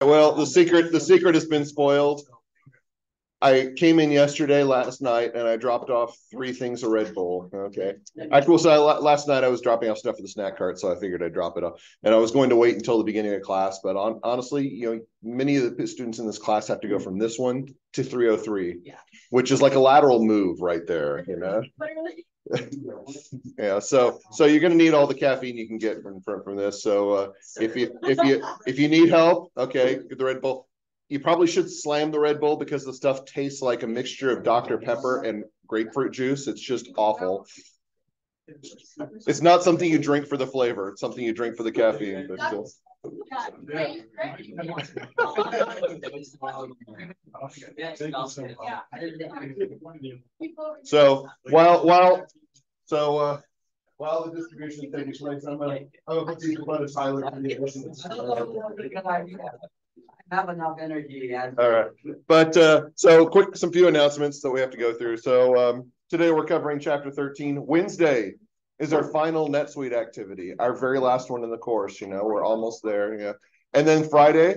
Well, the secret, the secret has been spoiled. I came in yesterday, last night, and I dropped off three things of Red Bull. Okay. I will say last night I was dropping off stuff for the snack cart, so I figured I'd drop it off. And I was going to wait until the beginning of class, but on, honestly, you know, many of the students in this class have to go from this one to 303, yeah. which is like a lateral move right there, you know. Yeah, so so you're gonna need all the caffeine you can get from from, from this. So uh, if you if you if you need help, okay, get the Red Bull you probably should slam the Red Bull because the stuff tastes like a mixture of Dr. Pepper and grapefruit juice. It's just awful. It's not something you drink for the flavor. It's something you drink for the caffeine. But, uh, so while while so uh while the distribution is taking place, I'm gonna I'm gonna put these in front of Tyler have enough energy. All right. But uh, so quick, some few announcements that we have to go through. So um, today we're covering chapter 13. Wednesday is our final NetSuite activity, our very last one in the course. You know, we're almost there. Yeah. And then Friday,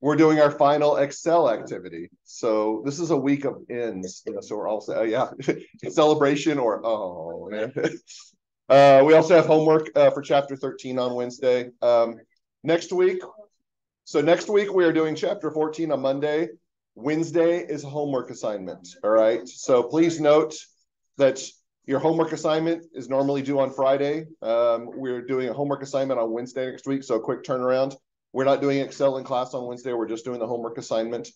we're doing our final Excel activity. So this is a week of ends. You know, so we're also, uh, yeah, celebration or, oh, man. Uh, we also have homework uh, for chapter 13 on Wednesday. Um, next week, so next week we are doing chapter 14 on Monday. Wednesday is a homework assignment. All right. So please note that your homework assignment is normally due on Friday. Um, we're doing a homework assignment on Wednesday next week. So a quick turnaround. We're not doing Excel in class on Wednesday. We're just doing the homework assignment.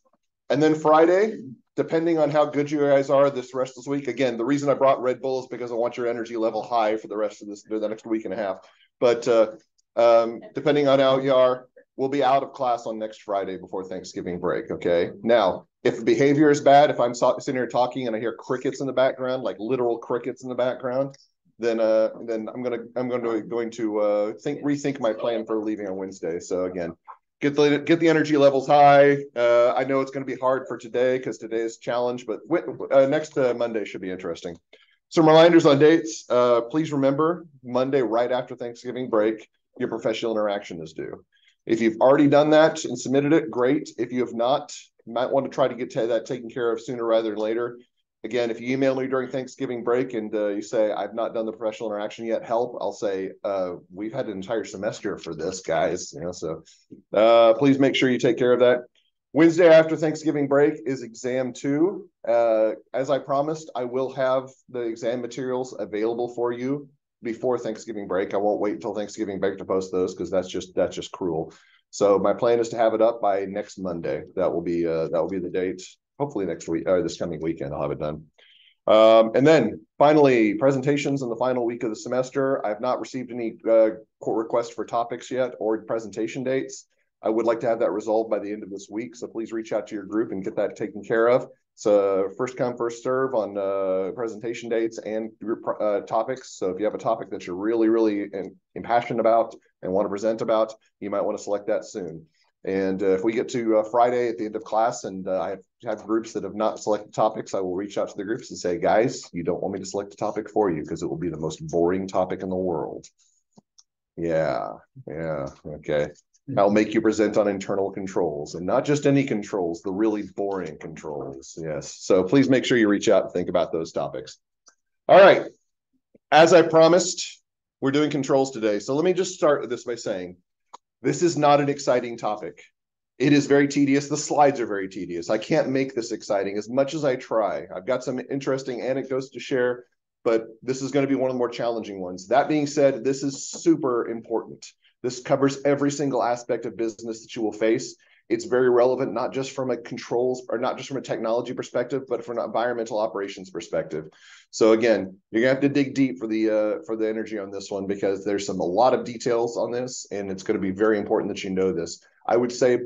And then Friday, depending on how good you guys are this rest of this week. Again, the reason I brought Red Bull is because I want your energy level high for the rest of this, the next week and a half. But uh, um, depending on how you are, will be out of class on next Friday before Thanksgiving break. Okay. Now, if behavior is bad, if I'm sitting here talking and I hear crickets in the background, like literal crickets in the background, then uh, then I'm gonna I'm going to going to uh, think rethink my plan for leaving on Wednesday. So again, get the get the energy levels high. Uh, I know it's going to be hard for today because today's challenge, but uh, next uh, Monday should be interesting. Some reminders on dates. Uh, please remember Monday right after Thanksgiving break, your professional interaction is due. If you've already done that and submitted it, great. If you have not, you might want to try to get that taken care of sooner rather than later. Again, if you email me during Thanksgiving break and uh, you say, I've not done the professional interaction yet, help, I'll say, uh, we've had an entire semester for this, guys. You know, so uh, please make sure you take care of that. Wednesday after Thanksgiving break is exam two. Uh, as I promised, I will have the exam materials available for you before Thanksgiving break. I won't wait until Thanksgiving break to post those because that's just that's just cruel. So my plan is to have it up by next Monday. That will be uh, that will be the date. Hopefully next week or this coming weekend I'll have it done. Um, and then finally, presentations in the final week of the semester. I have not received any uh, requests for topics yet or presentation dates. I would like to have that resolved by the end of this week. So please reach out to your group and get that taken care of. So first come, first serve on uh, presentation dates and group uh, topics. So if you have a topic that you're really, really in, impassioned about and want to present about, you might want to select that soon. And uh, if we get to uh, Friday at the end of class and uh, I have, have, groups that have not selected topics, I will reach out to the groups and say, guys, you don't want me to select a topic for you because it will be the most boring topic in the world. Yeah, yeah, okay. Mm-hmm. I'll make you present on internal controls and not just any controls, the really boring controls. Yes. So please make sure you reach out and think about those topics. All right. As I promised, we're doing controls today. So let me just start this by saying this is not an exciting topic. It is very tedious. The slides are very tedious. I can't make this exciting as much as I try. I've got some interesting anecdotes to share, but this is going to be one of the more challenging ones. That being said, this is super important. This covers every single aspect of business that you will face. It's very relevant, not just from a controls or not just from a technology perspective, but from an environmental operations perspective. So again, you're gonna have to dig deep for the uh, for the energy on this one because there's some a lot of details on this, and it's going to be very important that you know this. I would say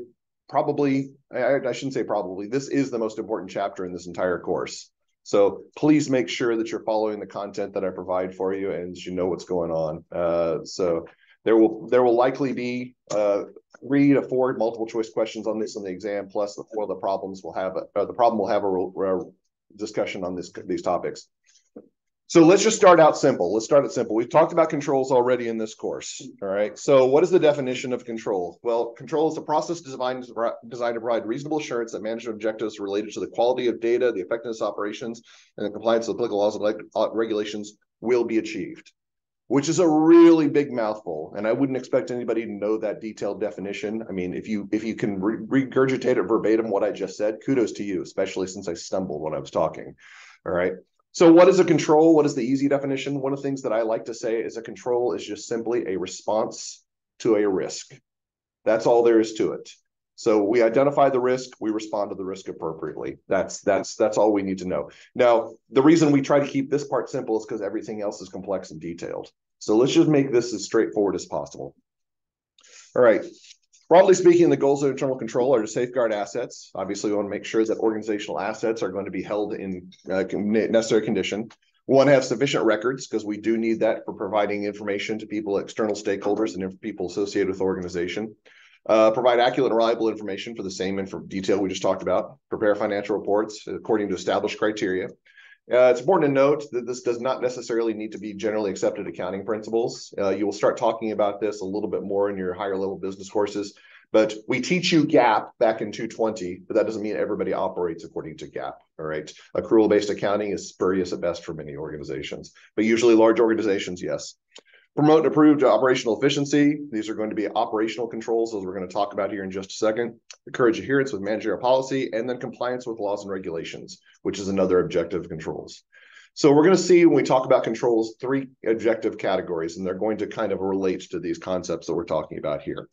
probably I, I shouldn't say probably this is the most important chapter in this entire course. So please make sure that you're following the content that I provide for you and you know what's going on. Uh, so there will there will likely be uh, three to four multiple choice questions on this in the exam, plus the four of the problems will have a, uh, the problem will have a, a discussion on this these topics. So let's just start out simple. Let's start it simple. We've talked about controls already in this course. All right. So what is the definition of control? Well, control is a process designed, designed to provide reasonable assurance that management objectives related to the quality of data, the effectiveness of operations, and the compliance with applicable laws and regulations will be achieved, which is a really big mouthful. And I wouldn't expect anybody to know that detailed definition. I mean, if you if you can re regurgitate it verbatim what I just said, kudos to you, especially since I stumbled when I was talking. All right. So what is a control? What is the easy definition? One of the things that I like to say is a control is just simply a response to a risk. That's all there is to it. So we identify the risk, we respond to the risk appropriately. That's that's that's all we need to know. Now, the reason we try to keep this part simple is because everything else is complex and detailed. So let's just make this as straightforward as possible. All right. Broadly speaking, the goals of internal control are to safeguard assets. Obviously, we want to make sure that organizational assets are going to be held in uh, necessary condition. We want to have sufficient records because we do need that for providing information to people, external stakeholders, and people associated with the organization. Uh, provide accurate and reliable information for the same info detail we just talked about. Prepare financial reports according to established criteria. Uh, it's important to note that this does not necessarily need to be generally accepted accounting principles. Uh, you will start talking about this a little bit more in your higher level business courses, but we teach you GAAP back in 220, but that doesn't mean everybody operates according to GAAP. All right. Accrual based accounting is spurious at best for many organizations, but usually large organizations, yes. Promote and improve operational efficiency. These are going to be operational controls, as we're going to talk about here in just a second. Encourage adherence with managerial policy, and then compliance with laws and regulations, which is another objective controls. So we're going to see when we talk about controls, three objective categories, and they're going to kind of relate to these concepts that we're talking about here.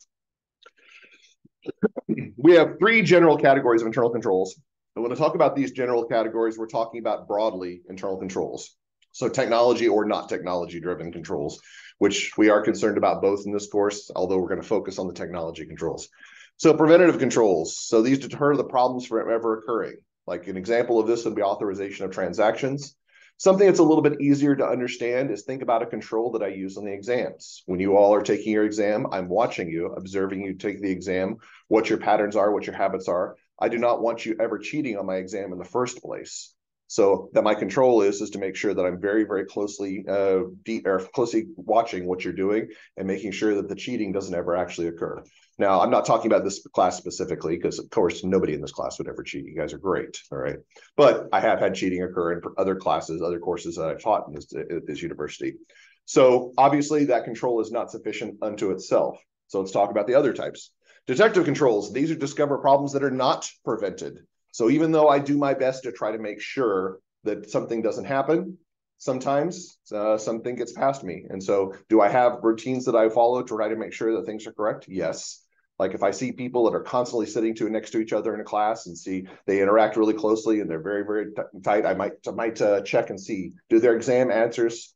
we have three general categories of internal controls. And when I talk about these general categories, we're talking about broadly internal controls. So technology or not technology driven controls which we are concerned about both in this course, although we're going to focus on the technology controls. So preventative controls. So these deter the problems from ever occurring. Like an example of this would be authorization of transactions. Something that's a little bit easier to understand is think about a control that I use on the exams. When you all are taking your exam, I'm watching you, observing you take the exam, what your patterns are, what your habits are. I do not want you ever cheating on my exam in the first place. So that my control is is to make sure that I'm very very closely uh, de- or closely watching what you're doing and making sure that the cheating doesn't ever actually occur. Now I'm not talking about this class specifically because of course nobody in this class would ever cheat. You guys are great, all right. But I have had cheating occur in other classes, other courses that I've taught in this, this university. So obviously that control is not sufficient unto itself. So let's talk about the other types. Detective controls. These are discover problems that are not prevented. So even though I do my best to try to make sure that something doesn't happen, sometimes uh, something gets past me. And so do I have routines that I follow to try to make sure that things are correct? Yes. Like if I see people that are constantly sitting to next to each other in a class and see they interact really closely and they're very very tight, I might I might uh, check and see do their exam answers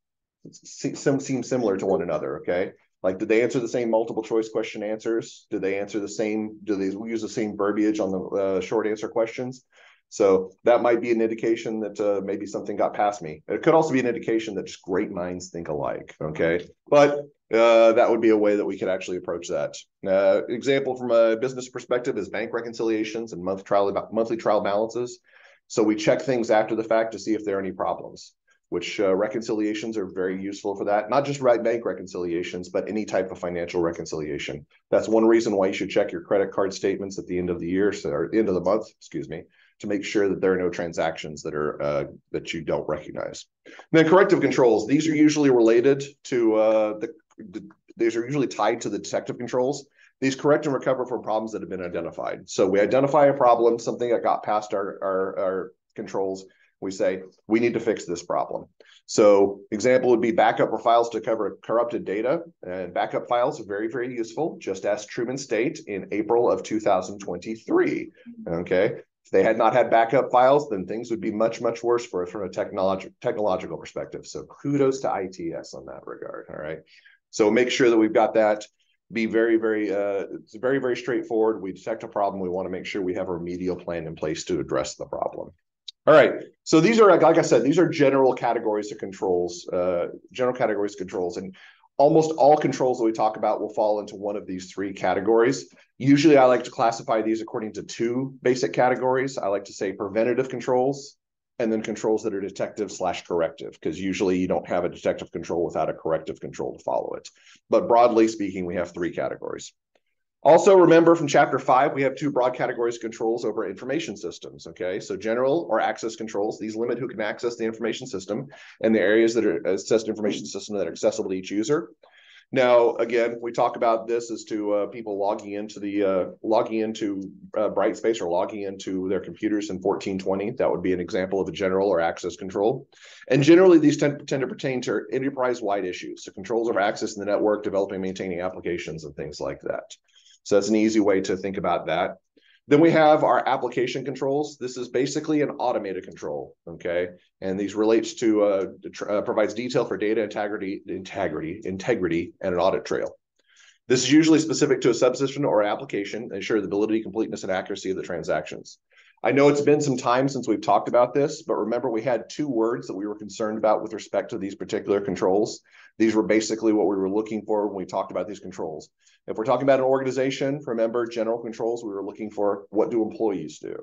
seem seem similar to one another. Okay, like, did they answer the same multiple choice question answers? Did they answer the same? Do they use the same verbiage on the uh, short answer questions? So that might be an indication that uh, maybe something got past me. It could also be an indication that just great minds think alike. Okay, but uh, that would be a way that we could actually approach that. Uh, example from a business perspective is bank reconciliations and month trial monthly trial balances. So we check things after the fact to see if there are any problems which uh, reconciliations are very useful for that. Not just right bank reconciliations, but any type of financial reconciliation. That's one reason why you should check your credit card statements at the end of the year, so, or the end of the month, excuse me, to make sure that there are no transactions that are uh, that you don't recognize. And then corrective controls. These are usually related to uh, the, the. These are usually tied to the detective controls. These correct and recover from problems that have been identified. So we identify a problem, something that got past our our, our controls we say we need to fix this problem. So example would be backup or files to cover corrupted data and backup files are very, very useful. Just ask Truman State in April of 2023. Okay. If they had not had backup files, then things would be much, much worse for us from a technolog- technological perspective. So kudos to ITS on that regard. All right. So make sure that we've got that be very, very, uh, it's very, very straightforward. We detect a problem. We want to make sure we have a remedial plan in place to address the problem. All right. So these are, like I said, these are general categories of controls, uh, general categories of controls. And almost all controls that we talk about will fall into one of these three categories. Usually I like to classify these according to two basic categories. I like to say preventative controls and then controls that are detective slash corrective, because usually you don't have a detective control without a corrective control to follow it. But broadly speaking, we have three categories. Also, remember from chapter five, we have two broad categories of controls over information systems. Okay, so general or access controls, these limit who can access the information system and the areas that are accessed information system that are accessible to each user. Now, again, we talk about this as to uh, people logging into the uh, logging into uh, Brightspace or logging into their computers in 1420. That would be an example of a general or access control. And generally, these tend, tend to pertain to enterprise-wide issues, so controls over access in the network, developing, maintaining applications, and things like that. So that's an easy way to think about that. Then we have our application controls. This is basically an automated control, okay? And these relates to uh, uh, provides detail for data integrity, integrity, integrity, and an audit trail. This is usually specific to a subsystem or application, ensure the ability, completeness, and accuracy of the transactions. I know it's been some time since we've talked about this, but remember we had two words that we were concerned about with respect to these particular controls. These were basically what we were looking for when we talked about these controls. If we're talking about an organization, remember general controls, we were looking for what do employees do?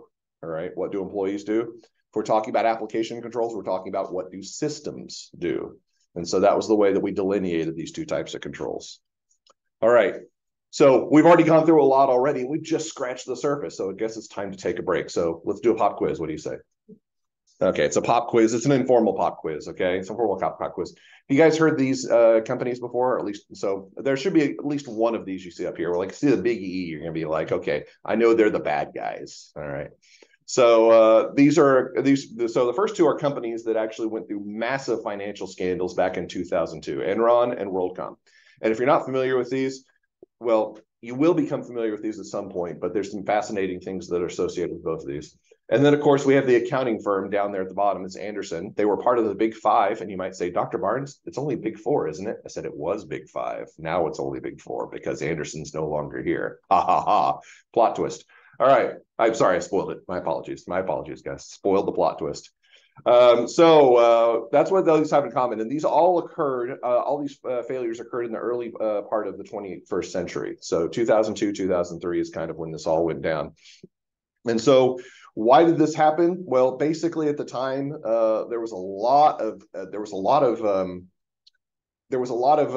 All right, what do employees do? If we're talking about application controls, we're talking about what do systems do? And so that was the way that we delineated these two types of controls. All right, so we've already gone through a lot already. We've just scratched the surface. So I guess it's time to take a break. So let's do a pop quiz. What do you say? Okay, it's a pop quiz. It's an informal pop quiz. Okay, it's an informal pop, pop quiz. You guys heard these uh, companies before, or at least so there should be at least one of these you see up here. Like see the big E, you're gonna be like, okay, I know they're the bad guys. All right. So uh, these are these. So the first two are companies that actually went through massive financial scandals back in 2002, Enron and WorldCom. And if you're not familiar with these, well, you will become familiar with these at some point, but there's some fascinating things that are associated with both of these. And then, of course, we have the accounting firm down there at the bottom. It's Andersen. They were part of the big five. And you might say, Dr. Barnes, it's only big four, isn't it? I said it was big five. Now it's only big four because Andersen's no longer here. Ha ha ha. Plot twist. All right. I'm sorry, I spoiled it. My apologies. My apologies, guys. Spoiled the plot twist. Um, so uh, that's what those have in common. And these all occurred, uh, all these uh, failures occurred in the early uh, part of the 21st century. So 2002, 2003 is kind of when this all went down. And so why did this happen? Well, basically at the time, uh, there was a lot of, uh, there was a lot of, um, there was a lot of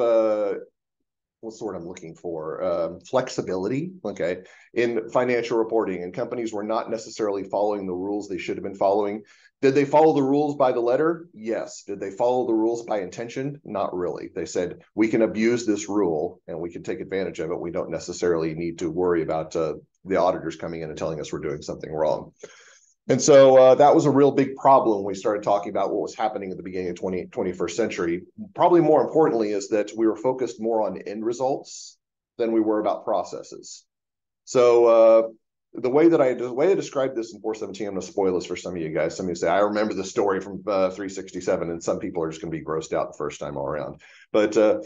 what's the word I'm looking for? Um, flexibility, okay, in financial reporting, and companies were not necessarily following the rules they should have been following. Did they follow the rules by the letter? Yes. Did they follow the rules by intention? Not really. They said we can abuse this rule and we can take advantage of it. We don't necessarily need to worry about uh, the auditors coming in and telling us we're doing something wrong. And so uh, that was a real big problem when we started talking about what was happening at the beginning of 20, 21st century. Probably more importantly is that we were focused more on end results than we were about processes. So uh, the way that I the way I described this in 417, I'm going to spoil this for some of you guys. Some of you say I remember the story from uh, 367, and some people are just going to be grossed out the first time all around. But uh,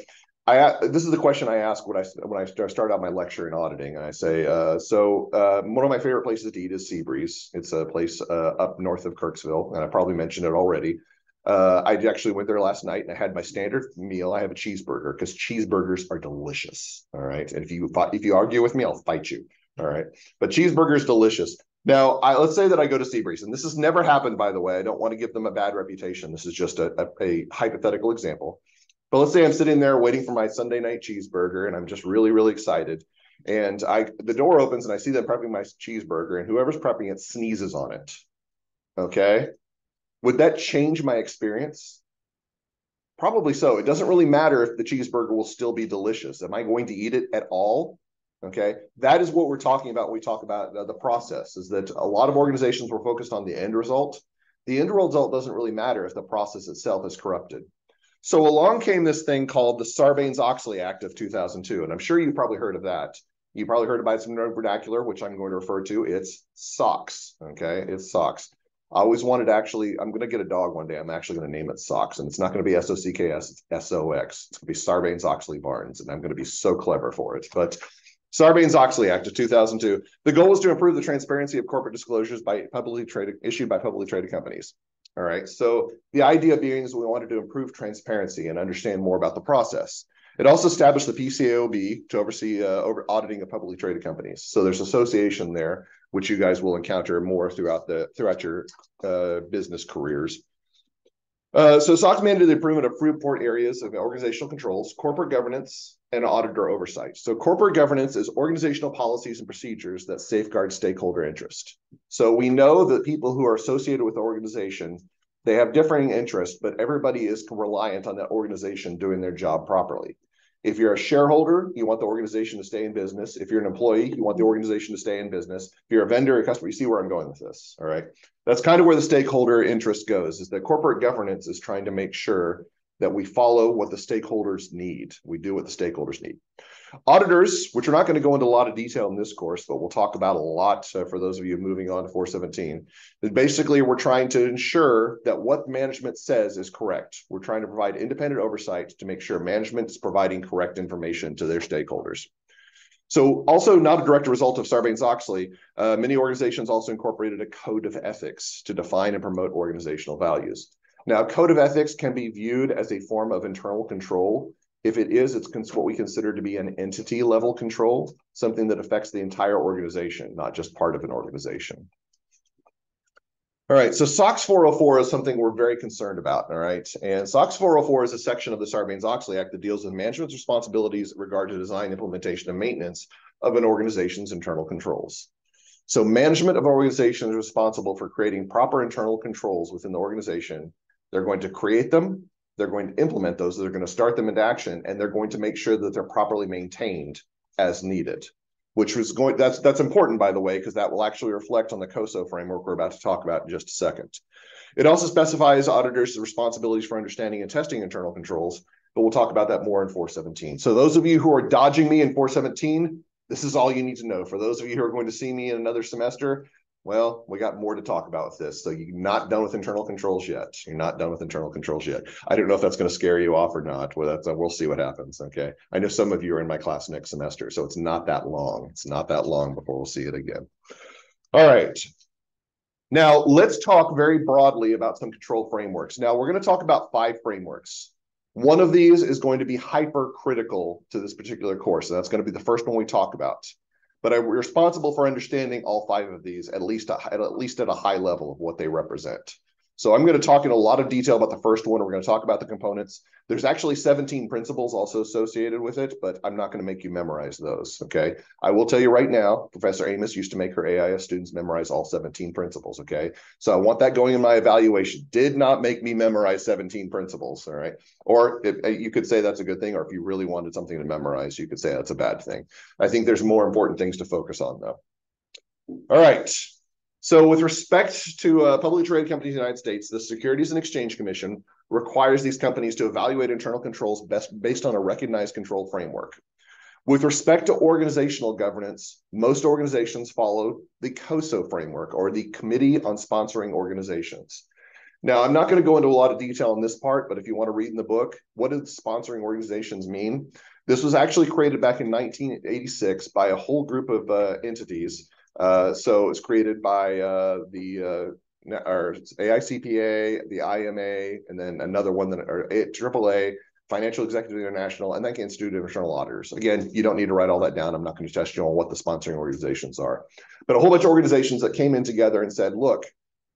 I this is the question I ask when I when I start out my lecture in auditing, and I say, uh, so uh, one of my favorite places to eat is Seabreeze. It's a place uh, up north of Kirksville, and I probably mentioned it already. Uh, I actually went there last night and I had my standard meal. I have a cheeseburger because cheeseburgers are delicious. All right, and if you if you argue with me, I'll fight you. All right, but cheeseburger is delicious. Now, I, let's say that I go to Seabreeze, and this has never happened, by the way. I don't want to give them a bad reputation. This is just a, a, a hypothetical example. But let's say I'm sitting there waiting for my Sunday night cheeseburger and I'm just really, really excited. And I the door opens and I see them prepping my cheeseburger, and whoever's prepping it sneezes on it. Okay. Would that change my experience? Probably so. It doesn't really matter if the cheeseburger will still be delicious. Am I going to eat it at all? Okay. That is what we're talking about when we talk about the, the process, is that a lot of organizations were focused on the end result. The end result doesn't really matter if the process itself is corrupted. So along came this thing called the Sarbanes-Oxley Act of 2002, and I'm sure you've probably heard of that. You probably heard about some vernacular, which I'm going to refer to. It's SOX. Okay, it's SOX. I always wanted to actually. I'm going to get a dog one day. I'm actually going to name it SOX, and it's not going to be S O C K S. It's S O X. It's going to be Sarbanes Oxley Barnes, and I'm going to be so clever for it. But Sarbanes Oxley Act of 2002. The goal was to improve the transparency of corporate disclosures by publicly traded issued by publicly traded companies. All right. So the idea being is we wanted to improve transparency and understand more about the process. It also established the PCAOB to oversee uh, over auditing of publicly traded companies. So there's association there, which you guys will encounter more throughout the throughout your uh, business careers. Uh, so SOX mandated the improvement of three important areas of organizational controls, corporate governance, and auditor oversight. So corporate governance is organizational policies and procedures that safeguard stakeholder interest. So we know that people who are associated with the organization, they have differing interests, but everybody is reliant on that organization doing their job properly. If you're a shareholder, you want the organization to stay in business. If you're an employee, you want the organization to stay in business. If you're a vendor, a customer, you see where I'm going with this. All right. That's kind of where the stakeholder interest goes, is that corporate governance is trying to make sure that we follow what the stakeholders need. We do what the stakeholders need. Auditors, which we're not going to go into a lot of detail in this course, but we'll talk about a lot uh, for those of you moving on to 417. Is basically, we're trying to ensure that what management says is correct. We're trying to provide independent oversight to make sure management is providing correct information to their stakeholders. So, also not a direct result of Sarbanes-Oxley, uh, many organizations also incorporated a code of ethics to define and promote organizational values. Now, code of ethics can be viewed as a form of internal control if it is, it's what we consider to be an entity level control, something that affects the entire organization, not just part of an organization. All right, so SOX 404 is something we're very concerned about, all right? And SOX 404 is a section of the Sarbanes-Oxley Act that deals with management's responsibilities in regard to design, implementation, and maintenance of an organization's internal controls. So management of organizations is responsible for creating proper internal controls within the organization. They're going to create them, they're going to implement those, they're going to start them into action, and they're going to make sure that they're properly maintained as needed. Which was going that's that's important, by the way, because that will actually reflect on the COSO framework we're about to talk about in just a second. It also specifies auditors' responsibilities for understanding and testing internal controls, but we'll talk about that more in 417. So those of you who are dodging me in 417, this is all you need to know. For those of you who are going to see me in another semester, well, we got more to talk about with this. So you're not done with internal controls yet. You're not done with internal controls yet. I don't know if that's going to scare you off or not. Well, that's, uh, we'll see what happens. Okay. I know some of you are in my class next semester, so it's not that long. It's not that long before we'll see it again. All right. Now let's talk very broadly about some control frameworks. Now we're going to talk about five frameworks. One of these is going to be hypercritical to this particular course. And that's going to be the first one we talk about but I'm responsible for understanding all five of these at least at, at least at a high level of what they represent. So I'm going to talk in a lot of detail about the first one. We're going to talk about the components. There's actually 17 principles also associated with it, but I'm not going to make you memorize those. Okay. I will tell you right now, Professor Amos used to make her AIS students memorize all 17 principles. Okay. So I want that going in my evaluation. Did not make me memorize 17 principles. All right. Or if, uh, you could say that's a good thing, or if you really wanted something to memorize, you could say that's a bad thing. I think there's more important things to focus on though. All right. So, with respect to uh, publicly traded companies in the United States, the Securities and Exchange Commission requires these companies to evaluate internal controls best based on a recognized control framework. With respect to organizational governance, most organizations follow the COSO framework or the Committee on Sponsoring Organizations. Now, I'm not going to go into a lot of detail in this part, but if you want to read in the book, what do sponsoring organizations mean? This was actually created back in 1986 by a whole group of uh, entities uh, so it's created by uh, the uh, our AICPA, the IMA, and then another one that are AAA, Financial Executive International, and then the Institute of Internal Auditors. Again, you don't need to write all that down. I'm not going to test you on what the sponsoring organizations are, but a whole bunch of organizations that came in together and said, look,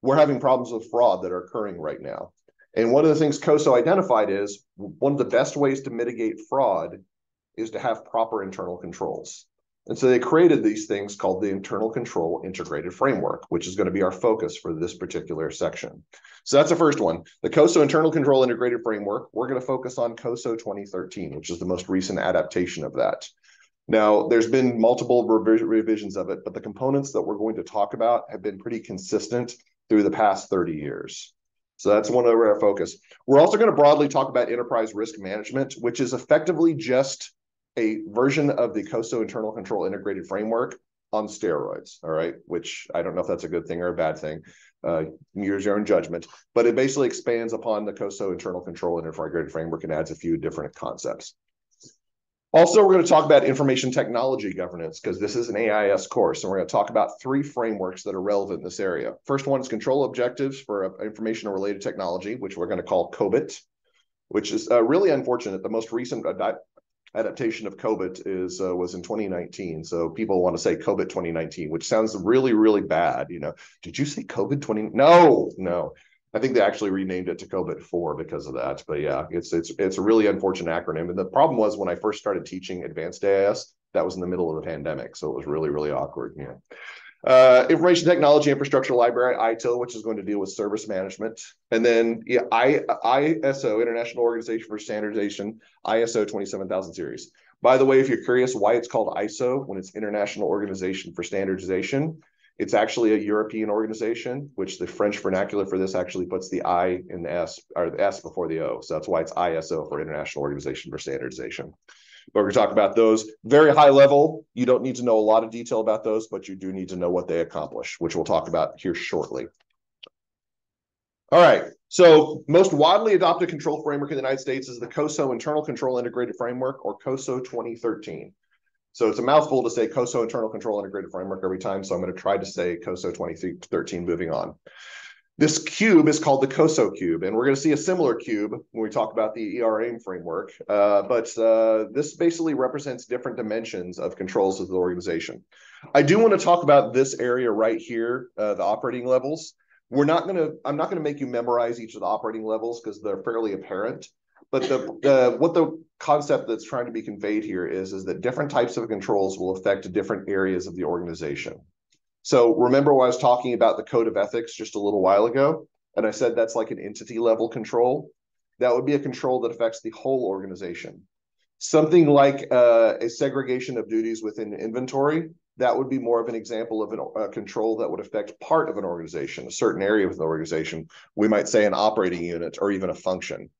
we're having problems with fraud that are occurring right now. And one of the things COSO identified is one of the best ways to mitigate fraud is to have proper internal controls. And so they created these things called the internal control integrated framework, which is going to be our focus for this particular section. So that's the first one. The COSO internal control integrated framework, we're going to focus on COSO 2013, which is the most recent adaptation of that. Now, there's been multiple revisions of it, but the components that we're going to talk about have been pretty consistent through the past 30 years. So that's one of our focus. We're also going to broadly talk about enterprise risk management, which is effectively just a version of the COSO internal control integrated framework on steroids. All right, which I don't know if that's a good thing or a bad thing. Uh, use your own judgment, but it basically expands upon the COSO internal control integrated framework and adds a few different concepts. Also, we're going to talk about information technology governance because this is an AIS course, and we're going to talk about three frameworks that are relevant in this area. First one is control objectives for uh, information related technology, which we're going to call COBIT, which is uh, really unfortunate. The most recent adaptation of COBIT is uh, was in 2019. So people want to say COBIT 2019, which sounds really, really bad. You know, did you say COVID 20? No, no. I think they actually renamed it to COBIT 4 because of that. But yeah, it's it's it's a really unfortunate acronym. And the problem was when I first started teaching advanced AIS, that was in the middle of the pandemic. So it was really, really awkward. Yeah. Uh, information technology infrastructure library ITIL, which is going to deal with service management, and then yeah, I, ISO International Organization for Standardization ISO 27000 series. By the way, if you're curious why it's called ISO when it's International Organization for Standardization, it's actually a European organization, which the French vernacular for this actually puts the I in the S or the S before the O. So that's why it's ISO for International Organization for Standardization. We're going to talk about those very high level. You don't need to know a lot of detail about those, but you do need to know what they accomplish, which we'll talk about here shortly. All right. So most widely adopted control framework in the United States is the COSO Internal Control Integrated Framework or COSO 2013. So it's a mouthful to say COSO Internal Control Integrated Framework every time. So I'm going to try to say COSO 2013 moving on. This cube is called the COSO cube, and we're going to see a similar cube when we talk about the ERAIM framework. Uh, but uh, this basically represents different dimensions of controls of the organization. I do want to talk about this area right here, uh, the operating levels. We're not going to, I'm not going to make you memorize each of the operating levels because they're fairly apparent. But the, the what the concept that's trying to be conveyed here is, is that different types of controls will affect different areas of the organization. So remember I was talking about the code of ethics just a little while ago, and I said that's like an entity level control. That would be a control that affects the whole organization. Something like uh, a segregation of duties within inventory, that would be more of an example of an, a control that would affect part of an organization, a certain area of the organization. We might say an operating unit or even a function.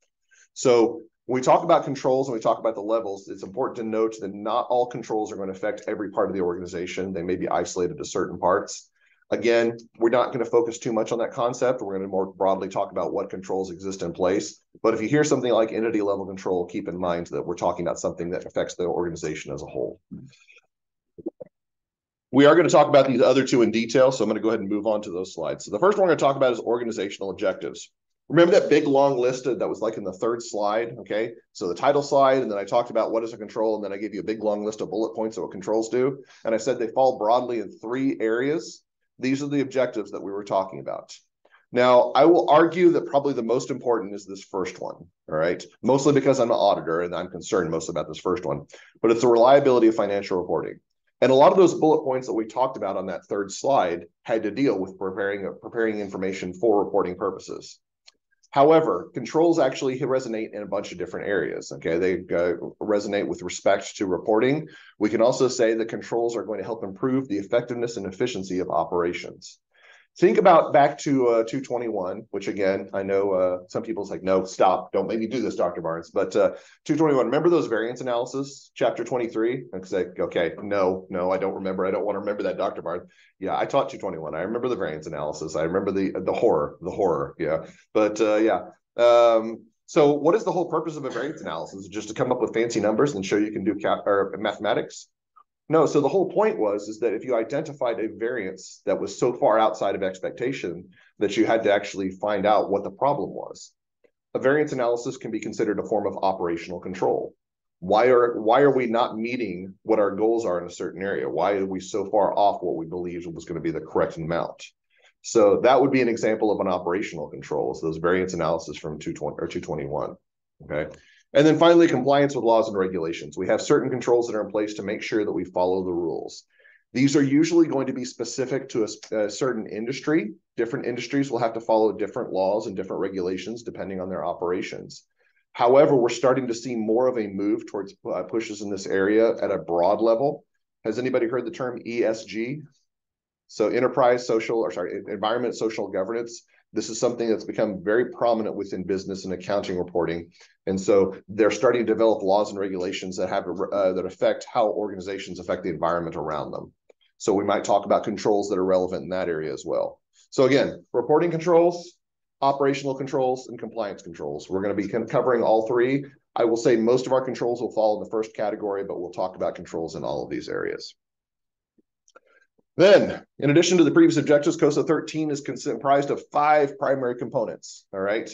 So when we talk about controls and we talk about the levels, it's important to note that not all controls are going to affect every part of the organization. They may be isolated to certain parts. Again, we're not going to focus too much on that concept. We're going to more broadly talk about what controls exist in place. But if you hear something like entity level control, keep in mind that we're talking about something that affects the organization as a whole. We are going to talk about these other two in detail, so I'm going to go ahead and move on to those slides. So the first one we're going to talk about is organizational objectives. Remember that big long list that was like in the third slide? Okay. So the title slide, and then I talked about what is a control, and then I gave you a big long list of bullet points of what controls do. And I said they fall broadly in three areas. These are the objectives that we were talking about. Now, I will argue that probably the most important is this first one. All right. Mostly because I'm an auditor and I'm concerned most about this first one, but it's the reliability of financial reporting. And a lot of those bullet points that we talked about on that third slide had to deal with preparing preparing information for reporting purposes. However, controls actually resonate in a bunch of different areas. Okay, they uh, resonate with respect to reporting. We can also say that controls are going to help improve the effectiveness and efficiency of operations. Think about back to uh, 221, which again, I know uh, some people's like, no, stop, don't make me do this, Dr. Barnes. But uh, 221, remember those variance analysis, chapter 23? And say, okay, no, no, I don't remember. I don't want to remember that, Dr. Barnes. Yeah, I taught 221. I remember the variance analysis. I remember the the horror, the horror. Yeah, but uh, yeah. Um, so, what is the whole purpose of a variance analysis? Just to come up with fancy numbers and show you can do cap or mathematics? No, so the whole point was is that if you identified a variance that was so far outside of expectation that you had to actually find out what the problem was. A variance analysis can be considered a form of operational control. Why are why are we not meeting what our goals are in a certain area? Why are we so far off what we believed was going to be the correct amount? So that would be an example of an operational control. So those variance analysis from 220 or 221. Okay. And then finally, compliance with laws and regulations. We have certain controls that are in place to make sure that we follow the rules. These are usually going to be specific to a, a, certain industry. Different industries will have to follow different laws and different regulations depending on their operations. However, we're starting to see more of a move towards uh, pushes in this area at a broad level. Has anybody heard the term ESG? So enterprise social or sorry, environment social governance. This is something that's become very prominent within business and accounting reporting. And so they're starting to develop laws and regulations that have uh, that affect how organizations affect the environment around them. So we might talk about controls that are relevant in that area as well. So again, reporting controls, operational controls, and compliance controls. We're going to be covering all three. I will say most of our controls will fall in the first category, but we'll talk about controls in all of these areas. Then, in addition to the previous objectives, COSO 13 is comprised of five primary components. All right.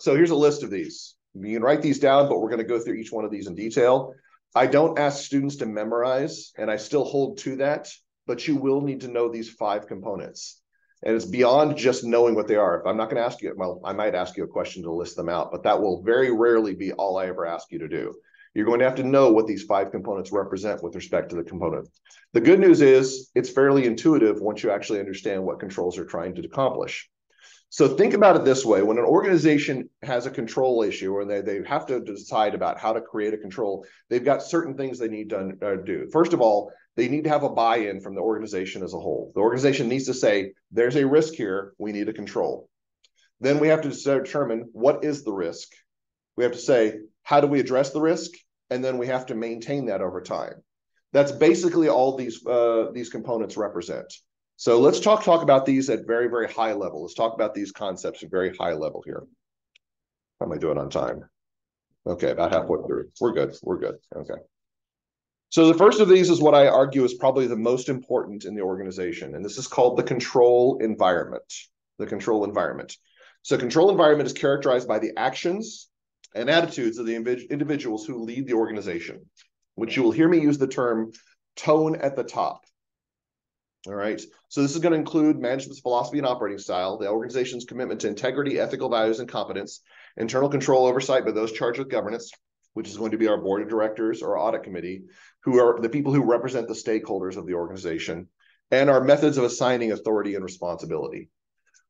So here's a list of these. You can write these down, but we're going to go through each one of these in detail. I don't ask students to memorize, and I still hold to that, but you will need to know these five components. And it's beyond just knowing what they are. If I'm not going to ask you, well, I might ask you a question to list them out, but that will very rarely be all I ever ask you to do. You're going to have to know what these five components represent with respect to the component. The good news is it's fairly intuitive once you actually understand what controls are trying to accomplish. So think about it this way: when an organization has a control issue, or they, they have to decide about how to create a control, they've got certain things they need to uh, do. First of all, they need to have a buy-in from the organization as a whole. The organization needs to say, "There's a risk here. We need a control." Then we have to determine what is the risk. We have to say, how do we address the risk, and then we have to maintain that over time. That's basically all these uh, these components represent. So let's talk talk about these at very, very high level. Let's talk about these concepts at very high level here. How am I doing on time? Okay, about halfway through. We're good. We're good. Okay. So the first of these is what I argue is probably the most important in the organization, and this is called the control environment. The control environment. So control environment is characterized by the actions and attitudes of the individuals who lead the organization, which you will hear me use the term tone at the top. All right. So this is going to include management's philosophy and operating style, the organization's commitment to integrity, ethical values, and competence, internal control oversight by those charged with governance, which is going to be our board of directors or audit committee, who are the people who represent the stakeholders of the organization, and our methods of assigning authority and responsibility.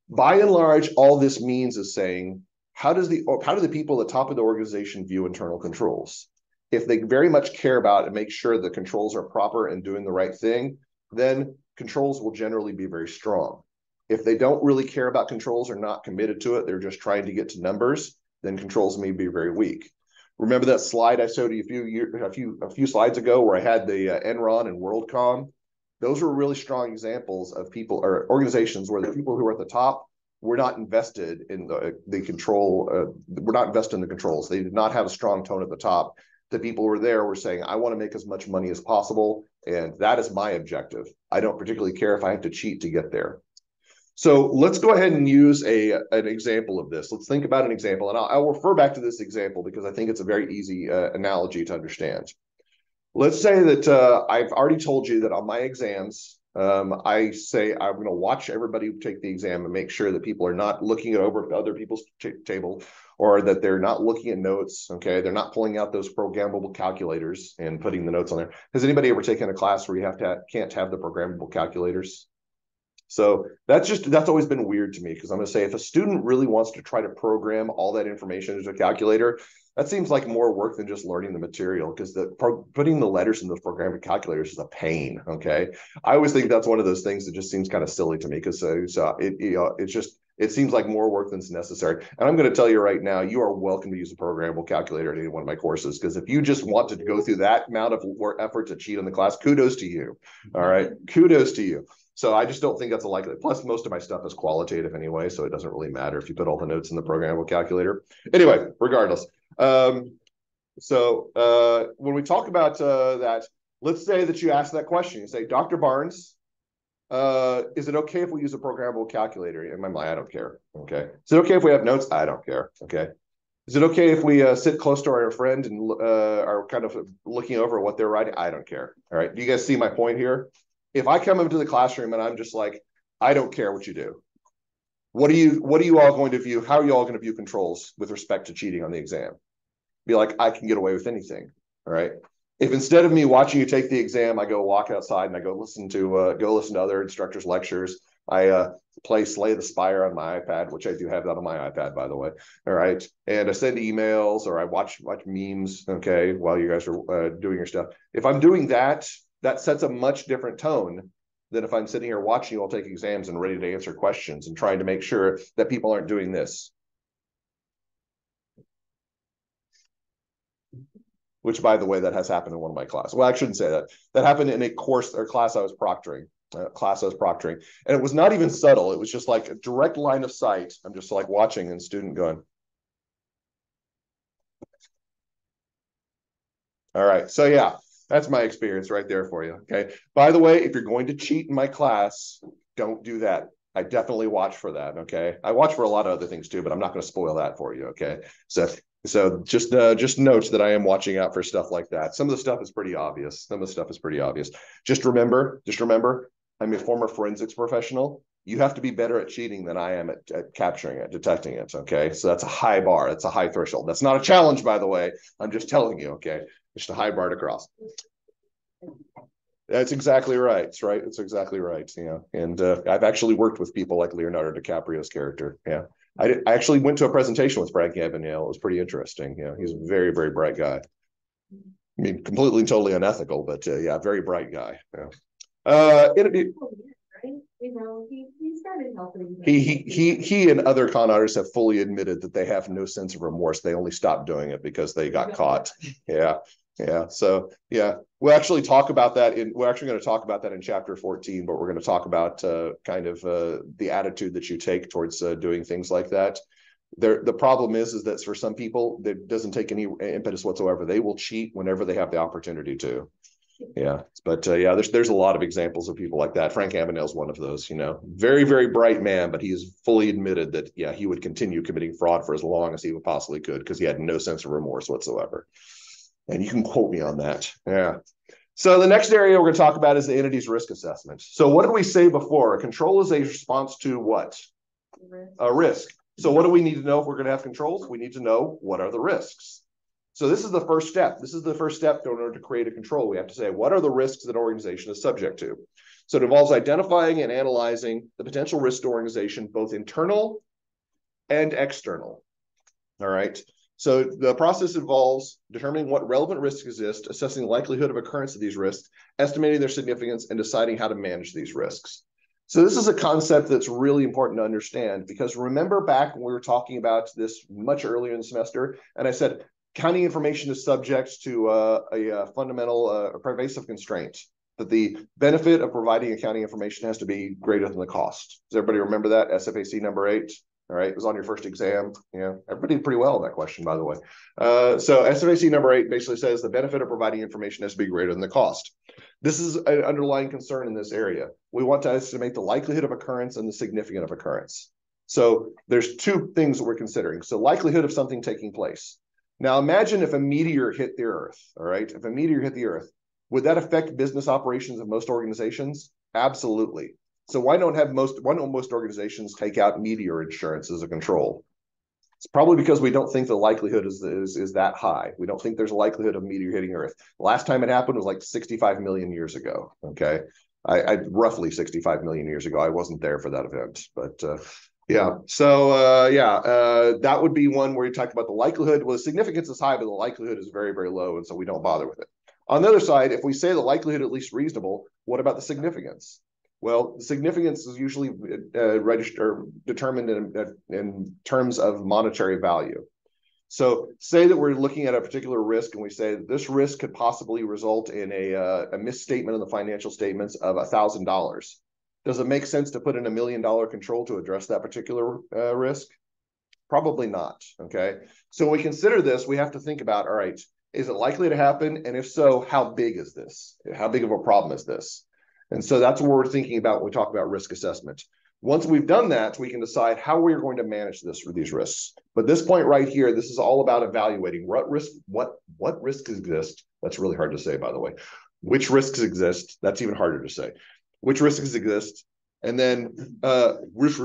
By and large, all this means is saying, how does the how do the people at the top of the organization view internal controls? If they very much care about and make sure the controls are proper and doing the right thing, then controls will generally be very strong. If they don't really care about controls or not committed to it, they're just trying to get to numbers, then controls may be very weak. Remember that slide I showed you a few years, a few a few slides ago where I had the uh, Enron and WorldCom? Those were really strong examples of people or organizations where the people who were at the top were not invested in the the control. Uh, were not invested in the controls. They did not have a strong tone at the top. The people who were there were saying, "I want to make as much money as possible and that is my objective. I don't particularly care if I have to cheat to get there. So let's go ahead and use a an example of this. Let's think about an example, and I'll, I'll refer back to this example because I think it's a very easy uh, analogy to understand. Let's say that uh, I've already told you that on my exams, um, I say I'm going to watch everybody take the exam and make sure that people are not looking at over at other people's t- table or that they're not looking at notes. Okay. They're not pulling out those programmable calculators and putting the notes on there. Has anybody ever taken a class where you have to have, can't have the programmable calculators? So that's just that's always been weird to me because I'm going to say if a student really wants to try to program all that information into a calculator, that seems like more work than just learning the material because the pro, putting the letters in the programmable calculators is a pain. Okay, I always think that's one of those things that just seems kind of silly to me because uh, so it you know, it's just it seems like more work than's necessary. And I'm going to tell you right now, you are welcome to use a programmable calculator in any one of my courses because if you just want to go through that amount of work effort to cheat on the class, kudos to you. All right, kudos to you. So I just don't think that's a likely. Plus, most of my stuff is qualitative anyway, so it doesn't really matter if you put all the notes in the programmable calculator. Anyway, regardless. Um, so uh, when we talk about uh, that, let's say that you ask that question. You say, Dr. Barnes, uh, is it okay if we use a programmable calculator? In my mind, I don't care. Okay. Is it okay if we have notes? I don't care. Okay. Is it okay if we uh, sit close to our friend and uh, are kind of looking over what they're writing? I don't care. All right. Do you guys see my point here? If I come into the classroom and I'm just like, I don't care what you do. What are you What are you all going to view? How are you all going to view controls with respect to cheating on the exam? Be like, I can get away with anything. All right if instead of me watching you take the exam, I go walk outside and I go listen to uh, go listen to other instructors' lectures. I uh, play Slay the Spire on my iPad, which I do have that on my iPad, by the way. All right, and I send emails or I watch watch memes. Okay, while you guys are uh, doing your stuff. If I'm doing that, that sets a much different tone than if I'm sitting here watching you all take exams and ready to answer questions and trying to make sure that people aren't doing this. which by the way, that has happened in one of my classes. Well, I shouldn't say that. That happened in a course or class I was proctoring. Uh, class I was proctoring, and it was not even subtle. It was just like a direct line of sight. I'm just like watching and student going. All right, so yeah, that's my experience right there for you. Okay. By the way, if you're going to cheat in my class, don't do that. I definitely watch for that. Okay. I watch for a lot of other things too, but I'm not going to spoil that for you. Okay. So So just uh, just note that I am watching out for stuff like that. Some of the stuff is pretty obvious. Some of the stuff is pretty obvious. Just remember, just remember, I'm a former forensics professional. You have to be better at cheating than I am at, at capturing it, detecting it. Okay, so that's a high bar. That's a high threshold. That's not a challenge, by the way. I'm just telling you. Okay, just a high bar to cross. That's exactly right. It's right. It's exactly right. Yeah, and uh, I've actually worked with people like Leonardo DiCaprio's character. Yeah. I, did, I actually went to a presentation with Frank Abagnale. It was pretty interesting. Yeah, he's a very, very bright guy. I mean, completely and totally unethical, but uh, yeah, very bright guy. Yeah. Uh, it, it, you know, he, he started helping. he, he he he and other con artists have fully admitted that they have no sense of remorse. They only stopped doing it because they got caught. Yeah, yeah. So yeah, we'll actually talk about that in. We're actually going to talk about that in chapter fourteen, but we're going to talk about uh, kind of uh, the attitude that you take towards uh, doing things like that. There, the problem is, is that for some people, it doesn't take any impetus whatsoever. They will cheat whenever they have the opportunity to. Yeah, but uh, yeah, there's there's a lot of examples of people like that. Frank is one of those. You know, very very bright man, but he's fully admitted that yeah, he would continue committing fraud for as long as he possibly could because he had no sense of remorse whatsoever. And you can quote me on that. Yeah. So the next area we're going to talk about is the entity's risk assessment. So what did we say before? A control is a response to what? Risk. A risk. So what do we need to know if we're going to have controls? We need to know what are the risks. So this is the first step. This is the first step in order to create a control. We have to say, what are the risks that an organization is subject to? So it involves identifying and analyzing the potential risk to organization, both internal and external. All right. So the process involves determining what relevant risks exist, assessing the likelihood of occurrence of these risks, estimating their significance, and deciding how to manage these risks. So this is a concept that's really important to understand because remember back when we were talking about this much earlier in the semester, and I said counting information is subject to uh, a, a, fundamental uh, pervasive constraint that the benefit of providing accounting information has to be greater than the cost. Does everybody remember that SFAC number eight? All right, it was on your first exam. Yeah, everybody did pretty well on that question, by the way. Uh, so SFAC number eight basically says the benefit of providing information has to be greater than the cost. This is an underlying concern in this area. We want to estimate the likelihood of occurrence and the significance of occurrence. So there's two things that we're considering. So likelihood of something taking place. Now imagine if a meteor hit the Earth. All right, if a meteor hit the Earth, would that affect business operations of most organizations? Absolutely. So why don't have most why don't most organizations take out meteor insurance as a control? It's probably because we don't think the likelihood is, is is that high. We don't think there's a likelihood of meteor hitting Earth. Last time it happened was like 65 million years ago. Okay, I, I roughly 65 million years ago. I wasn't there for that event, but uh, yeah. So uh, yeah, uh, that would be one where you talk about the likelihood. Well, the significance is high, but the likelihood is very very low, and so we don't bother with it. On the other side, if we say the likelihood at least reasonable, what about the significance? Well, significance is usually uh, registered determined in, in terms of monetary value. So, say that we're looking at a particular risk, and we say this risk could possibly result in a, uh, a misstatement in the financial statements of thousand dollars. Does it make sense to put in a million dollar control to address that particular uh, risk? Probably not. Okay. So when we consider this, we have to think about all right, is it likely to happen? And if so, how big is this? How big of a problem is this? And so that's what we're thinking about when we talk about risk assessment. Once we've done that, we can decide how we're going to manage this for these risks. But this point right here, this is all about evaluating what risk, what what risks exist. That's really hard to say, by the way. Which risks exist? That's even harder to say. Which risks exist? And then uh, which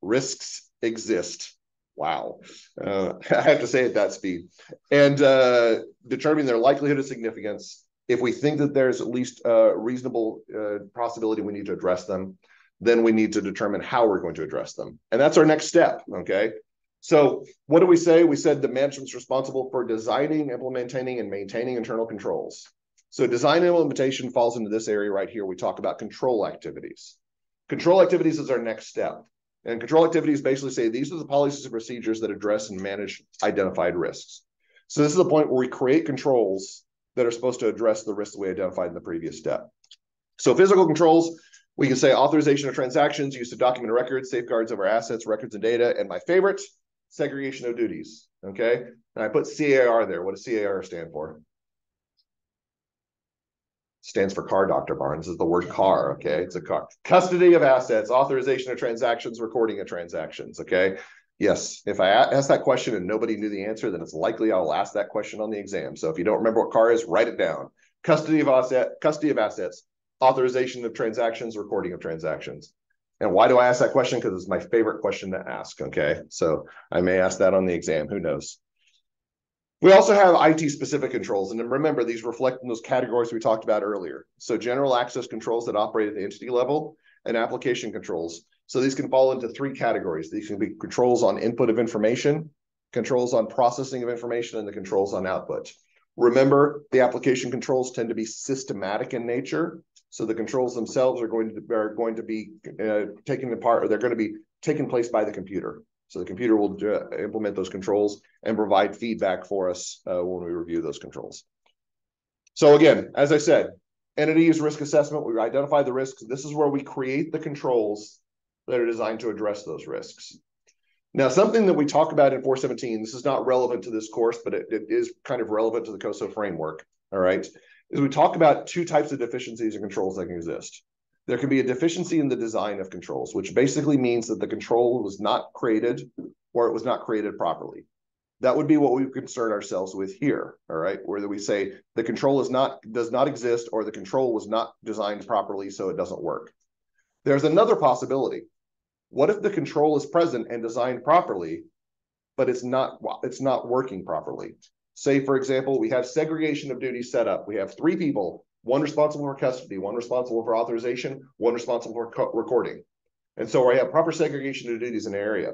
risks exist? Wow, uh, I have to say at that speed, and uh, determine their likelihood of significance if we think that there's at least a reasonable uh, possibility we need to address them, then we need to determine how we're going to address them. And that's our next step. Okay. So what do we say? We said the management's responsible for designing, implementing, and maintaining internal controls. So design implementation falls into this area right here. We talk about control activities. Control activities is our next step. And control activities basically say these are the policies and procedures that address and manage identified risks. So this is the point where we create controls that are supposed to address the risks we identified in the previous step. So physical controls, we can say authorization of transactions, use of document records, safeguards of our assets, records, and data. And my favorite, segregation of duties. Okay. And I put CAR there. What does CAR stand for? Stands for car, Dr. Barnes, is the word car. Okay. It's a car. Custody of assets, authorization of transactions, recording of transactions. Okay. Yes, if I ask that question and nobody knew the answer, then it's likely I'll ask that question on the exam. So if you don't remember what CAR is, write it down. Custody of asset, custody of assets, authorization of transactions, recording of transactions. And why do I ask that question? Because it's my favorite question to ask. Okay. So I may ask that on the exam. Who knows? We also have IT specific controls. And remember, these reflect in those categories we talked about earlier. So general access controls that operate at the entity level and application controls. So these can fall into three categories. These can be controls on input of information, controls on processing of information, and the controls on output. Remember, the application controls tend to be systematic in nature. So the controls themselves are going to are going to be uh, taken apart, or they're going to be taken place by the computer. So the computer will uh, implement those controls and provide feedback for us uh, when we review those controls. So again, as I said, entity use risk assessment, we identify the risks. This is where we create the controls that are designed to address those risks. Now, something that we talk about in 417, this is not relevant to this course, but it, it is kind of relevant to the COSO framework, all right, is we talk about two types of deficiencies and controls that can exist. There can be a deficiency in the design of controls, which basically means that the control was not created or it was not created properly. That would be what we concern ourselves with here, all right, where we say the control is not does not exist or the control was not designed properly, so it doesn't work. There's another possibility. What if the control is present and designed properly, but it's not it's not working properly? Say, for example, we have segregation of duties set up. We have three people one responsible for custody, one responsible for authorization, one responsible for recording. And so I have proper segregation of duties in an area.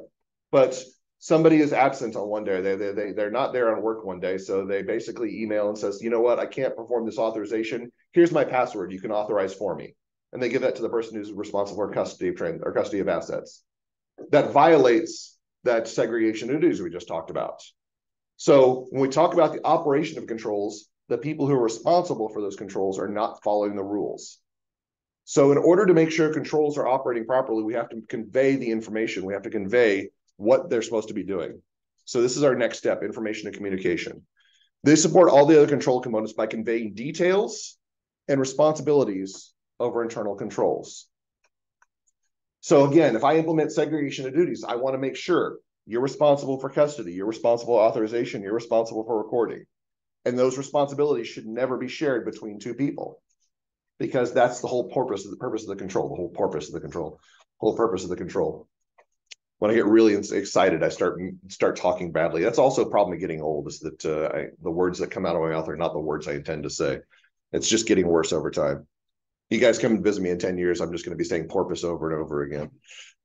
But somebody is absent on one day. They, they, they, they're not there on work one day. So they basically email and says, you know what, I can't perform this authorization. Here's my password. You can authorize for me. And they give that to the person who's responsible for custody of train or custody of assets. That violates that segregation of duties we just talked about. So when we talk about the operation of controls, the people who are responsible for those controls are not following the rules. So in order to make sure controls are operating properly, we have to convey the information. We have to convey what they're supposed to be doing. So this is our next step, information and communication. They support all the other control components by conveying details and responsibilities over internal controls. So again, if I implement segregation of duties, I want to make sure you're responsible for custody, you're responsible for authorization, you're responsible for recording. And those responsibilities should never be shared between two people because that's the whole purpose of the purpose of the control, the whole purpose of the control, whole purpose of the control. When I get really excited, I start start talking badly. That's also a problem of getting old is that uh, I, the words that come out of my mouth are not the words I intend to say. It's just getting worse over time. You guys come and visit me in 10 years, I'm just going to be saying porpoise over and over again.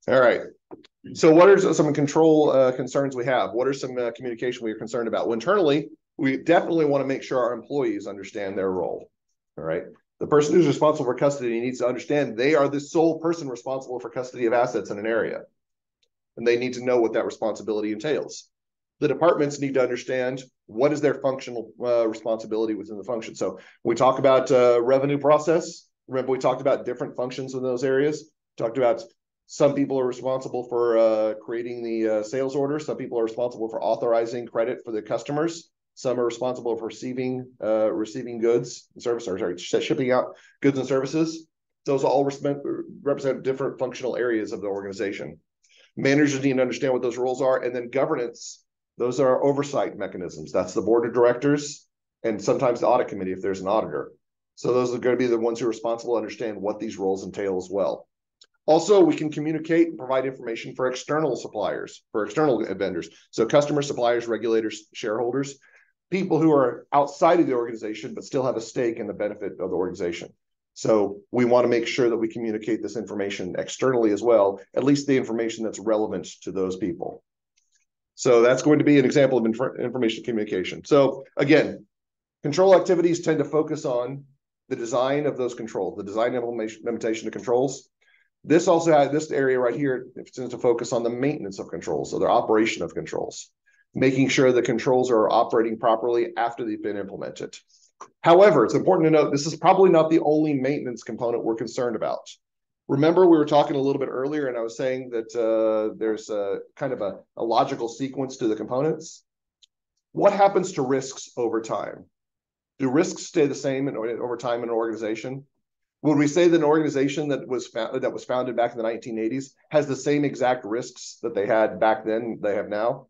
All right. So what are some control uh, concerns we have? What are some uh, communication we are concerned about? Well, internally, we definitely want to make sure our employees understand their role. All right. The person who's responsible for custody needs to understand they are the sole person responsible for custody of assets in an area. And they need to know what that responsibility entails. The departments need to understand what is their functional uh, responsibility within the function. So we talk about uh, revenue process. Remember, we talked about different functions in those areas. Talked about some people are responsible for uh, creating the uh, sales order. Some people are responsible for authorizing credit for the customers. Some are responsible for receiving uh, receiving goods and services, or sorry, shipping out goods and services. Those all represent different functional areas of the organization. Managers need to understand what those roles are, and then governance. Those are oversight mechanisms. That's the board of directors, and sometimes the audit committee if there's an auditor. So those are going to be the ones who are responsible to understand what these roles entail as well. Also, we can communicate and provide information for external suppliers, for external vendors. So customers, suppliers, regulators, shareholders people who are outside of the organization but still have a stake in the benefit of the organization. So we want to make sure that we communicate this information externally as well, at least the information that's relevant to those people. So that's going to be an example of inf information communication. So again, control activities tend to focus on the design of those controls, the design implementation of controls. This also has this area right here tends to focus on the maintenance of controls, so the operation of controls making sure the controls are operating properly after they've been implemented. However, it's important to note this is probably not the only maintenance component we're concerned about. Remember, we were talking a little bit earlier, and I was saying that uh, there's a kind of a, a logical sequence to the components. What happens to risks over time? Do risks stay the same in, over time in an organization? Would we say that an organization that was found, that was founded back in the 1980s has the same exact risks that they had back then they have now?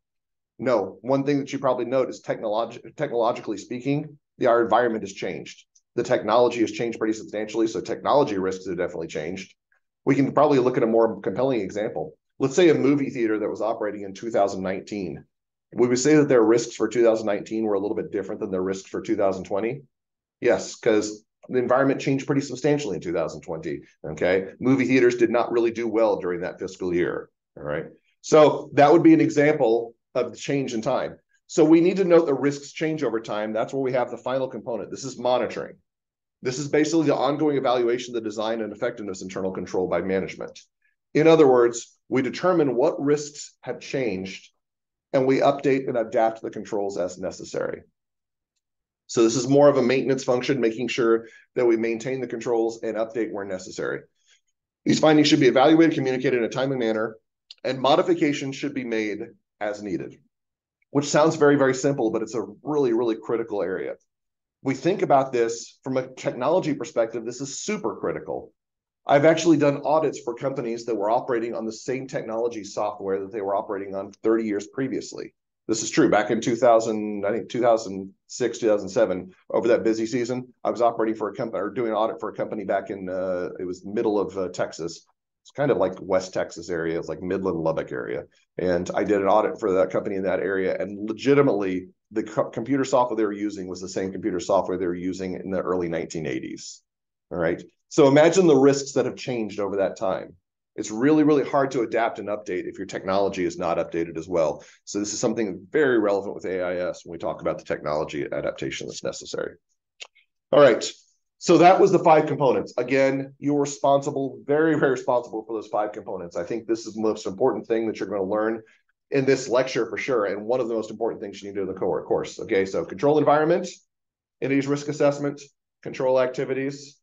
No. One thing that you probably note is technolog- technologically speaking, the, our environment has changed. The technology has changed pretty substantially, so technology risks have definitely changed. We can probably look at a more compelling example. Let's say a movie theater that was operating in 2019. Would we say that their risks for 2019 were a little bit different than their risks for 2020? Yes, because the environment changed pretty substantially in 2020. Okay. Movie theaters did not really do well during that fiscal year. All right. So that would be an example of the change in time. So we need to note the risks change over time. That's where we have the final component. This is monitoring. This is basically the ongoing evaluation of the design and effectiveness internal control by management. In other words, we determine what risks have changed and we update and adapt the controls as necessary. So this is more of a maintenance function, making sure that we maintain the controls and update where necessary. These findings should be evaluated, communicated in a timely manner, and modifications should be made as needed, which sounds very, very simple, but it's a really, really critical area. We think about this from a technology perspective, this is super critical. I've actually done audits for companies that were operating on the same technology software that they were operating on 30 years previously. This is true. Back in 2000, I think 2006, 2007, over that busy season, I was operating for a company or doing an audit for a company back in, uh, it was middle of uh, Texas. It's kind of like West Texas area. It's like Midland, Lubbock area. And I did an audit for that company in that area. And legitimately, the co computer software they were using was the same computer software they were using in the early 1980s. All right. So imagine the risks that have changed over that time it's really, really hard to adapt and update if your technology is not updated as well. So this is something very relevant with AIS when we talk about the technology adaptation that's necessary. All right. So that was the five components. Again, you're responsible, very, very responsible for those five components. I think this is the most important thing that you're going to learn in this lecture for sure. And one of the most important things you need to do in the cohort course. Okay, so control environment, entities risk assessment, control activities,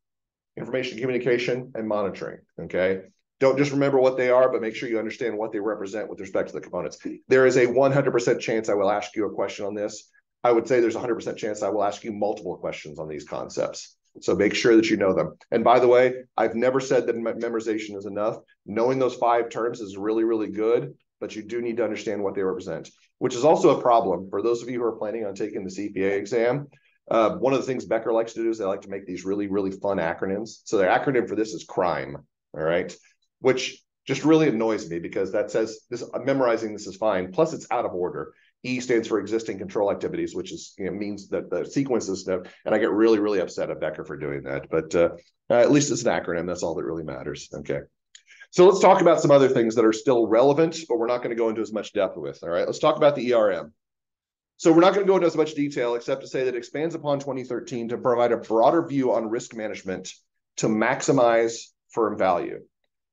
information communication, and monitoring. Okay. Don't just remember what they are, but make sure you understand what they represent with respect to the components. There is a 100% chance I will ask you a question on this. I would say there's a 100% chance I will ask you multiple questions on these concepts. So make sure that you know them. And by the way, I've never said that memorization is enough. Knowing those five terms is really, really good, but you do need to understand what they represent, which is also a problem for those of you who are planning on taking the CPA exam. Uh, one of the things Becker likes to do is they like to make these really, really fun acronyms. So their acronym for this is CRIME. All right which just really annoys me because that says this memorizing this is fine. Plus, it's out of order. E stands for existing control activities, which is you know, means that the sequences stuff. And I get really, really upset at Becker for doing that. But uh, at least it's an acronym. That's all that really matters. Okay. So let's talk about some other things that are still relevant, but we're not going to go into as much depth with. All right. Let's talk about the ERM. So we're not going to go into as much detail except to say that it expands upon 2013 to provide a broader view on risk management to maximize firm value.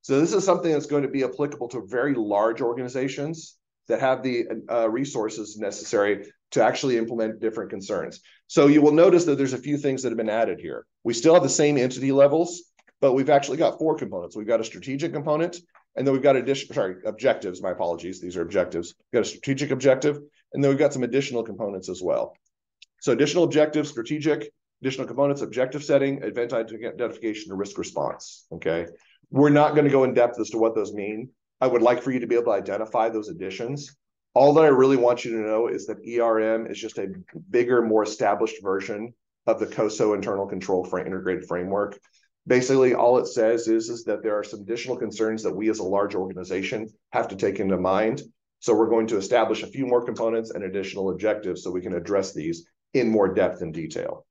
So this is something that's going to be applicable to very large organizations that have the uh, resources necessary to actually implement different concerns. So you will notice that there's a few things that have been added here. We still have the same entity levels, but we've actually got four components. We've got a strategic component, and then we've got additional, sorry, objectives. My apologies. These are objectives. We've got a strategic objective, and then we've got some additional components as well. So additional objectives, strategic, additional components, objective setting, event identification, and risk response. Okay. We're not going to go in depth as to what those mean. I would like for you to be able to identify those additions. All that I really want you to know is that ERM is just a bigger, more established version of the COSO internal control frame, integrated framework. Basically, all it says is, is that there are some additional concerns that we as a large organization have to take into mind. So we're going to establish a few more components and additional objectives so we can address these in more depth and detail.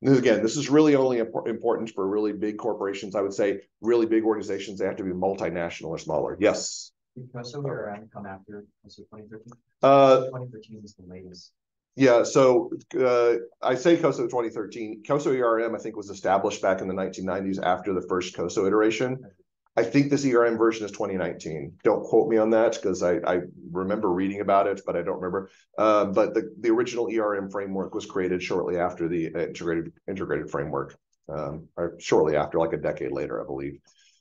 This, again, this is really only important for really big corporations. I would say really big organizations, they have to be multinational or smaller. Yes. COSO or come after COSO 2013? Uh, 2013 is the latest. Yeah, so uh, I say COSO 2013. COSO ERM, I think, was established back in the 1990s after the first COSO iteration. I think this ERM version is 2019. Don't quote me on that because I, I remember reading about it, but I don't remember. Uh, but the, the original ERM framework was created shortly after the integrated integrated framework, um, or shortly after, like a decade later, I believe.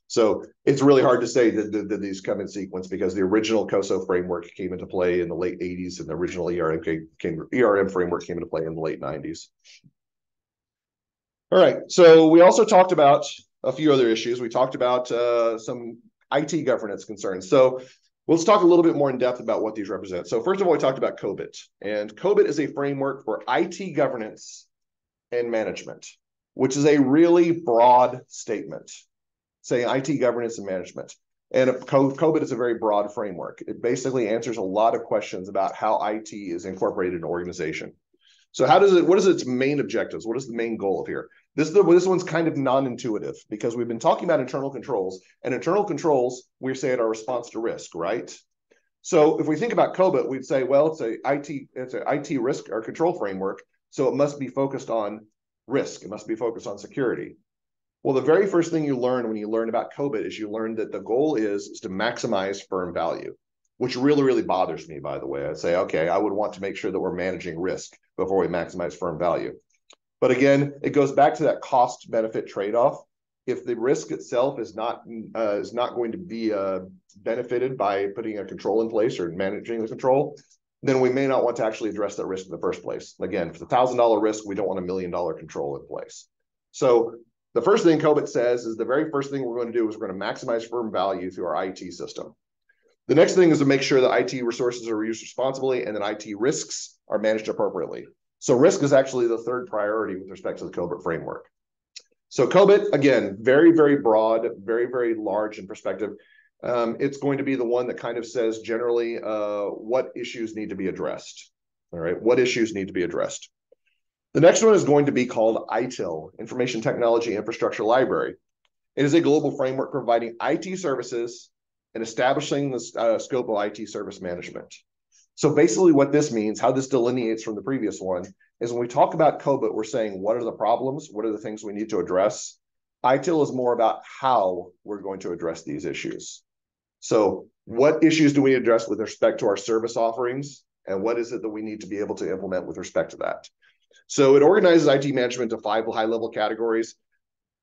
So it's really hard to say that, that, that, these come in sequence because the original COSO framework came into play in the late 80s and the original ERM, came, ERM framework came into play in the late 90s. All right, so we also talked about a few other issues. We talked about uh, some IT governance concerns. So let's talk a little bit more in depth about what these represent. So first of all, we talked about COBIT, and COBIT is a framework for IT governance and management, which is a really broad statement saying IT governance and management. And COBIT is a very broad framework. It basically answers a lot of questions about how IT is incorporated in an organization. So how does it, what is its main objectives? What is the main goal of here? This, this one's kind of non-intuitive because we've been talking about internal controls and internal controls, we're saying our response to risk, right? So if we think about COBIT, we'd say, well, it's a IT, it's an IT risk or control framework. So it must be focused on risk. It must be focused on security. Well, the very first thing you learn when you learn about COBIT is you learn that the goal is, is to maximize firm value, which really, really bothers me, by the way. I'd say, okay, I would want to make sure that we're managing risk before we maximize firm value. But again, it goes back to that cost benefit trade off. If the risk itself is not uh, is not going to be uh, benefited by putting a control in place or managing the control, then we may not want to actually address that risk in the first place. Again, for the thousand dollar risk, we don't want a million dollar control in place. So the first thing COBIT says is the very first thing we're going to do is we're going to maximize firm value through our IT system. The next thing is to make sure that IT resources are used responsibly and that IT risks are managed appropriately. So risk is actually the third priority with respect to the COBIT framework. So COBIT, again, very, very broad, very, very large in perspective. Um, it's going to be the one that kind of says generally uh, what issues need to be addressed. All right, what issues need to be addressed. The next one is going to be called ITIL, Information Technology Infrastructure Library. It is a global framework providing IT services and establishing the uh, scope of IT service management. So basically what this means, how this delineates from the previous one, is when we talk about COBIT, we're saying what are the problems? What are the things we need to address? ITIL is more about how we're going to address these issues. So what issues do we address with respect to our service offerings? And what is it that we need to be able to implement with respect to that? So it organizes IT management to five high level categories.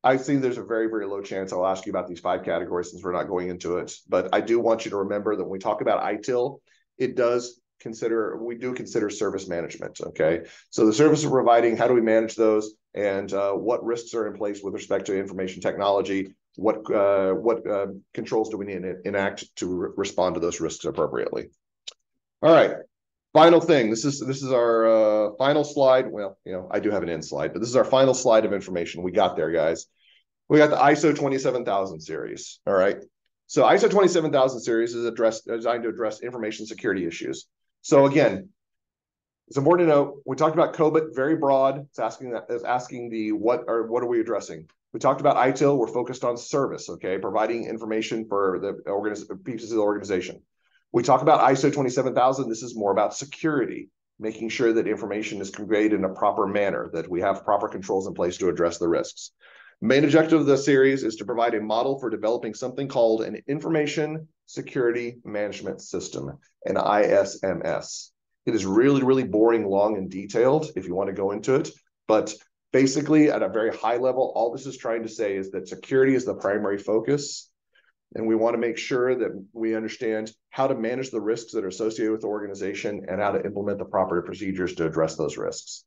I think there's a very, very low chance I'll ask you about these five categories since we're not going into it. But I do want you to remember that when we talk about ITIL, it does consider, we do consider service management. Okay. So the service we're providing, how do we manage those? And uh, what risks are in place with respect to information technology? What uh, what uh, controls do we need to enact to re respond to those risks appropriately? All right, final thing. This is this is our uh, final slide. Well, you know, I do have an end slide, but this is our final slide of information. We got there, guys. We got the ISO 27000 series. All right. So ISO 27000 series is addressed designed to address information security issues. So again, it's important to note we talked about COBIT very broad. It's asking that is asking the what are what are we addressing? We talked about ITIL. We're focused on service, okay, providing information for the organiz- pieces of the organization. We talk about ISO 27000. This is more about security, making sure that information is conveyed in a proper manner, that we have proper controls in place to address the risks. Main objective of the series is to provide a model for developing something called an Information Security Management System, an ISMS. It is really, really boring, long, and detailed if you want to go into it. But basically, at a very high level, all this is trying to say is that security is the primary focus and we want to make sure that we understand how to manage the risks that are associated with the organization and how to implement the proper procedures to address those risks.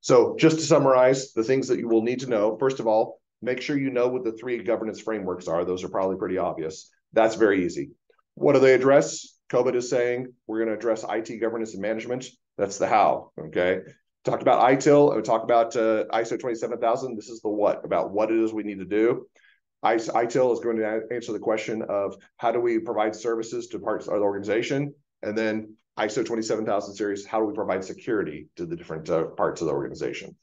So just to summarize the things that you will need to know, first of all, make sure you know what the three governance frameworks are. Those are probably pretty obvious. That's very easy. What do they address? COBIT is saying we're going to address IT governance and management. That's the how, okay? Talked about ITIL, we talked about uh, ISO 27000. This is the what, about what it is we need to do. ITIL is going to answer the question of how do we provide services to parts of the organization, and then ISO 27000 series, how do we provide security to the different uh, parts of the organization?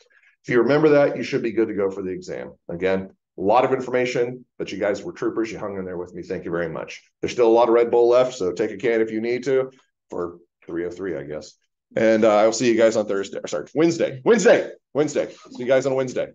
If you remember that, you should be good to go for the exam. Again, a lot of information, but you guys were troopers. You hung in there with me. Thank you very much. There's still a lot of Red Bull left, so take a can if you need to for 303, I guess. And uh, I'll see you guys on Thursday. Sorry, Wednesday. Wednesday. Wednesday. See you guys on Wednesday.